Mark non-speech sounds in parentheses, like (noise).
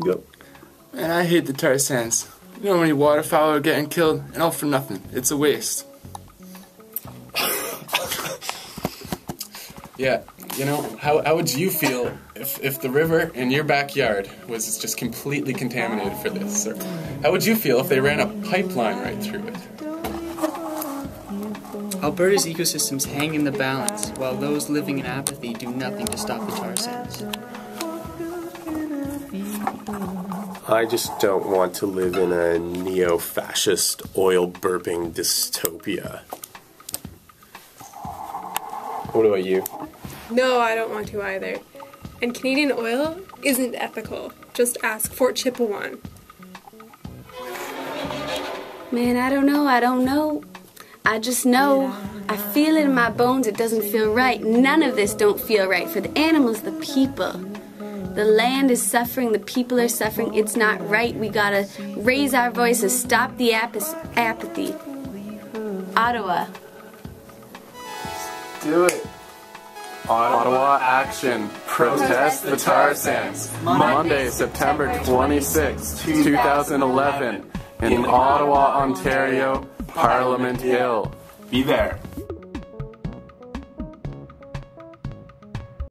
Go. Man, I hate the tar sands. You know how many waterfowl are getting killed? And all for nothing. It's a waste. (laughs) Yeah, you know, how, how would you feel if, if the river in your backyard was just completely contaminated for this? Or how would you feel if they ran a pipeline right through it? Alberta's ecosystems hang in the balance, while those living in apathy do nothing to stop the tar sands. I just don't want to live in a neo fascist, oil burping dystopia. What about you? No, I don't want to either. And Canadian oil isn't ethical. Just ask Fort Chipewyan. Man, I don't know, I don't know. I just know. I feel it in my bones, it doesn't feel right. None of this don't feel right for the animals, the people. The land is suffering, the people are suffering. It's not right. We gotta raise our voices, stop the ap- apathy. Ottawa. Do it. Ottawa Action. Protest the tar sands. Monday, September 26, 2011. In Ottawa, Ontario, Parliament Hill. Be there.